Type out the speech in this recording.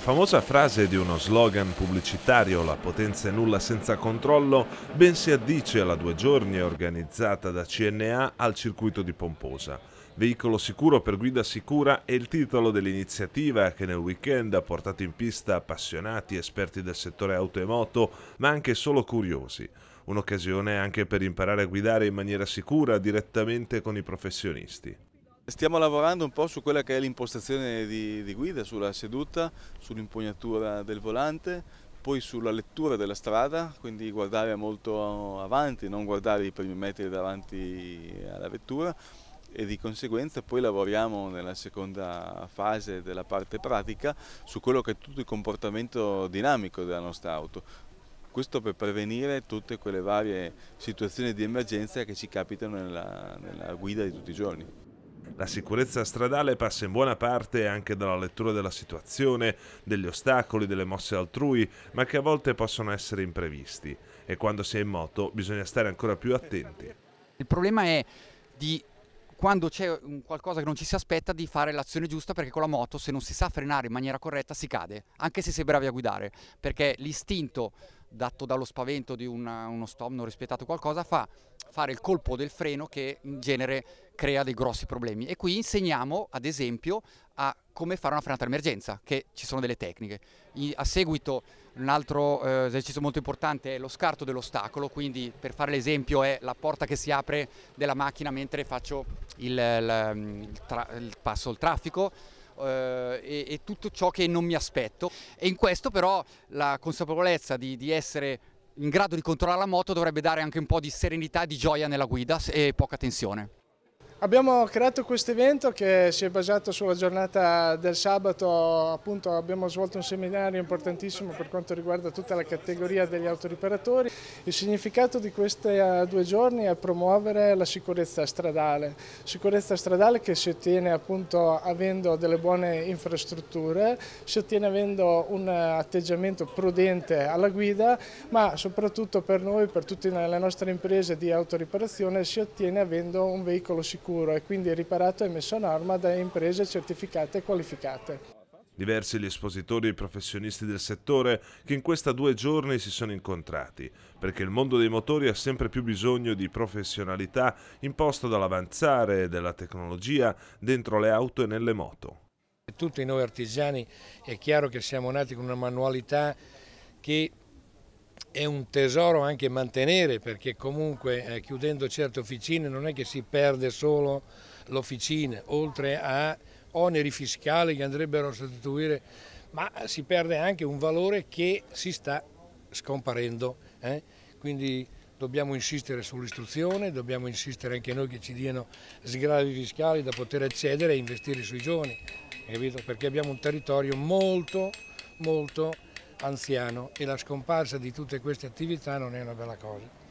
famosa frase di uno slogan pubblicitario La potenza è nulla senza controllo ben si addice alla due giorni organizzata da CNA al circuito di Pomposa. Veicolo sicuro per guida sicura è il titolo dell'iniziativa che nel weekend ha portato in pista appassionati, esperti del settore auto e moto, ma anche solo curiosi. Un'occasione anche per imparare a guidare in maniera sicura direttamente con i professionisti. Stiamo lavorando un po' su quella che è l'impostazione di, di guida, sulla seduta, sull'impugnatura del volante, poi sulla lettura della strada, quindi guardare molto avanti, non guardare i primi metri davanti alla vettura e di conseguenza poi lavoriamo nella seconda fase della parte pratica su quello che è tutto il comportamento dinamico della nostra auto. Questo per prevenire tutte quelle varie situazioni di emergenza che ci capitano nella, nella guida di tutti i giorni. La sicurezza stradale passa in buona parte anche dalla lettura della situazione, degli ostacoli, delle mosse altrui, ma che a volte possono essere imprevisti e quando si è in moto bisogna stare ancora più attenti. Il problema è di quando c'è qualcosa che non ci si aspetta di fare l'azione giusta perché con la moto se non si sa frenare in maniera corretta si cade, anche se si è bravi a guidare, perché l'istinto dato dallo spavento di una, uno stop non rispettato qualcosa fa fare il colpo del freno che in genere crea dei grossi problemi. E qui insegniamo ad esempio a come fare una frenata d'emergenza che ci sono delle tecniche. A seguito un altro eh, esercizio molto importante è lo scarto dell'ostacolo quindi per fare l'esempio è la porta che si apre della macchina mentre faccio il, il, il, tra, il passo il traffico eh, e, e, tutto ciò che non mi aspetto e in questo però la consapevolezza di, di essere in grado di controllare la moto dovrebbe dare anche un po' di serenità e di gioia nella guida e poca tensione. Abbiamo creato questo evento che si è basato sulla giornata del sabato, appunto abbiamo svolto un seminario importantissimo per quanto riguarda tutta la categoria degli autoriparatori. Il significato di questi eh, due giorni è promuovere la sicurezza stradale, sicurezza stradale che si ottiene appunto avendo delle buone infrastrutture, si ottiene avendo un atteggiamento prudente alla guida, ma soprattutto per noi, per tutte le nostre imprese di autoriparazione, si ottiene avendo un veicolo sicuro sicuro e quindi riparato e messo a norma da imprese certificate e qualificate. Diversi gli espositori e i professionisti del settore che in questa due giorni si sono incontrati, perché il mondo dei motori ha sempre più bisogno di professionalità imposta dall'avanzare della tecnologia dentro le auto e nelle moto. Tutti noi artigiani è chiaro che siamo nati con una manualità che è un tesoro anche mantenere perché comunque eh, chiudendo certe officine non è che si perde solo l'officina, oltre a oneri fiscali che andrebbero a sostituire, ma si perde anche un valore che si sta scomparendo. Eh? Quindi dobbiamo insistere sull'istruzione, dobbiamo insistere anche noi che ci diano sgravi fiscali da poter accedere e investire sui giovani, perché abbiamo un territorio molto, molto anziano e la scomparsa di tutte queste attività non è una bella cosa.